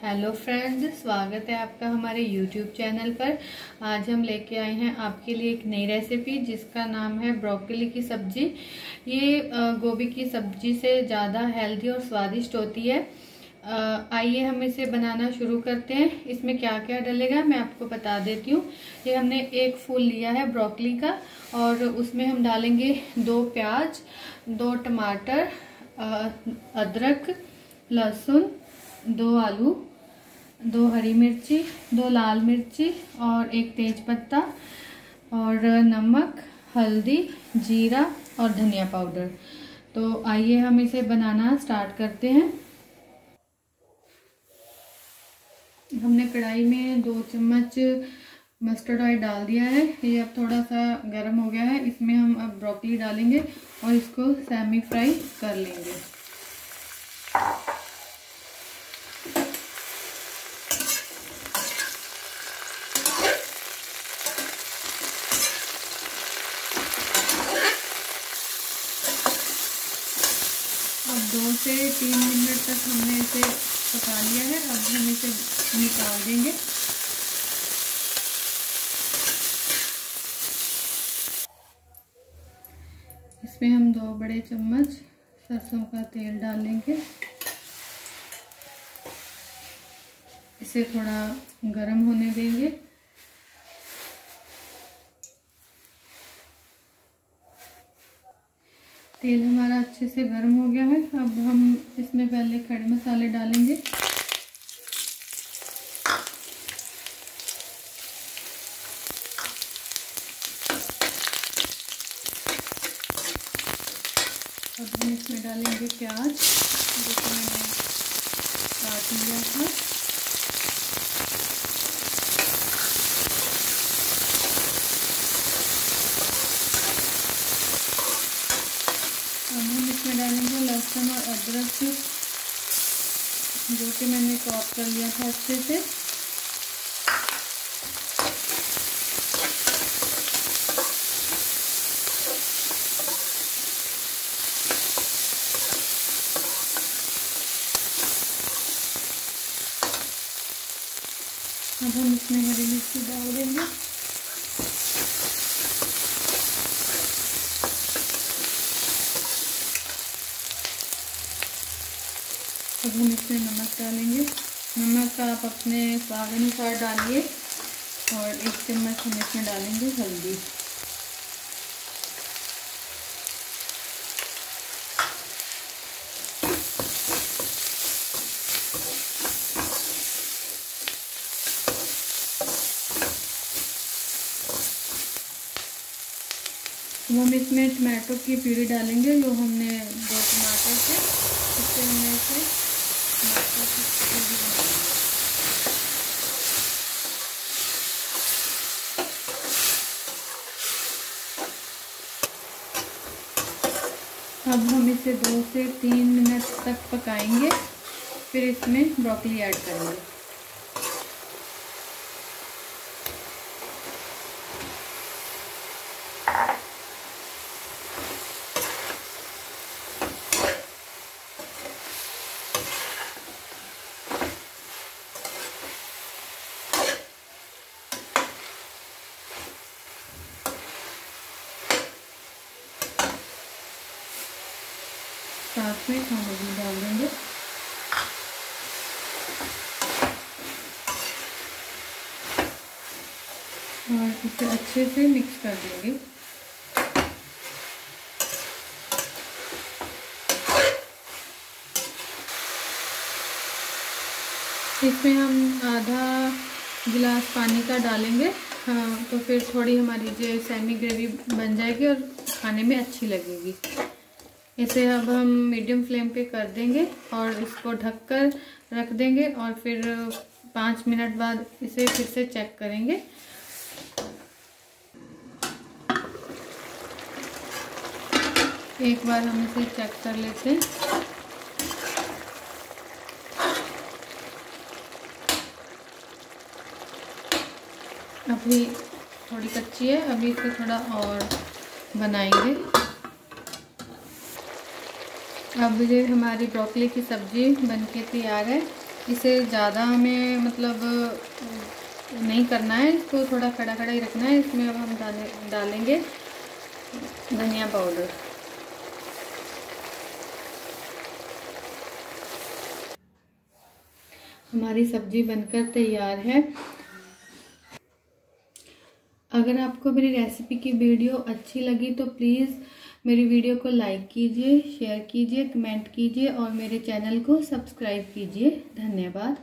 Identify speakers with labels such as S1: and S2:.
S1: Hello friends स्वागत है आपका हमारे यूट्यूब चैनल पर। आज हम लेके आए हैं आपके लिए एक नई रेसिपी जिसका नाम है ब्रोकली की सब्ज़ी। ये गोभी की सब्ज़ी से ज़्यादा हेल्दी और स्वादिष्ट होती है। आइए हम इसे बनाना शुरू करते हैं। इसमें क्या क्या डलेगा मैं आपको बता देती हूँ। ये हमने एक फूल लिया है ब्रोकली का और उसमें हम डालेंगे दो प्याज, दो टमाटर अदरक, लहसुन, दो आलू। दो हरी मिर्ची, दो लाल मिर्ची और एक तेज पत्ता और नमक, हल्दी, जीरा और धनिया पाउडर। तो आइए हम इसे बनाना स्टार्ट करते हैं। हमने कढ़ाई में दो चम्मच मस्टर्ड ऑयल डाल दिया है। ये अब थोड़ा सा गर्म हो गया है। इसमें हम अब ब्रोकली डालेंगे और इसको सेमी फ्राई कर लेंगे। दो से तीन मिनट तक हमने इसे पका लिया है। अब हम इसे निकाल देंगे। इसमें हम दो बड़े चम्मच सरसों का तेल डालेंगे। इसे थोड़ा गरम होने देंगे। तेल हमारा अच्छे से गर्म हो गया है। अब हम इसमें पहले खड़े मसाले डालेंगे। अब हम इसमें डालेंगे प्याज। जो कि मैंने काट लिया था इसमें डालेंगे लहसुन और अदरक जो कि मैंने चॉप कर लिया था अच्छे से। अब हम इसमें हरी मिर्ची डाल देंगे। अब हम इसमें नमक डालेंगे। नमक आप अपने स्वाद अनुसार डालिए और एक चम्मच हम इसमें डालेंगे हल्दी। हम इसमें टमाटो की प्यूरी डालेंगे, जो हमने दो टमाटर थे इससे हमने इसे अब हम इसे दो से तीन मिनट तक पकाएँगे फिर इसमें ब्रोकली ऐड करेंगे। में हम भी डाल देंगे। और इसे अच्छे से मिक्स कर देंगे। इसमें हम आधा गिलास पानी का डालेंगे हाँ तो फिर थोड़ी हमारी जो सेमी ग्रेवी बन जाएगी और खाने में अच्छी लगेगी। इसे अब हम मीडियम फ्लेम पे कर देंगे और इसको ढककर रख देंगे और फिर पाँच मिनट बाद इसे फिर से चेक करेंगे। एक बार हम इसे चेक कर लेते हैं। अभी थोड़ी कच्ची है, अभी इसे थोड़ा और बनाएँगे। अब ये हमारी ब्रोकली की सब्ज़ी बनके तैयार है। इसे ज़्यादा हमें मतलब नहीं करना है, इसको थोड़ा खड़ा खड़ा ही रखना है। इसमें अब हम डाले, डालेंगे धनिया पाउडर। हमारी सब्ज़ी बनकर तैयार है। अगर आपको मेरी रेसिपी की वीडियो अच्छी लगी तो प्लीज़ मेरी वीडियो को लाइक कीजिए, शेयर कीजिए, कमेंट कीजिए और मेरे चैनल को सब्सक्राइब कीजिए। धन्यवाद।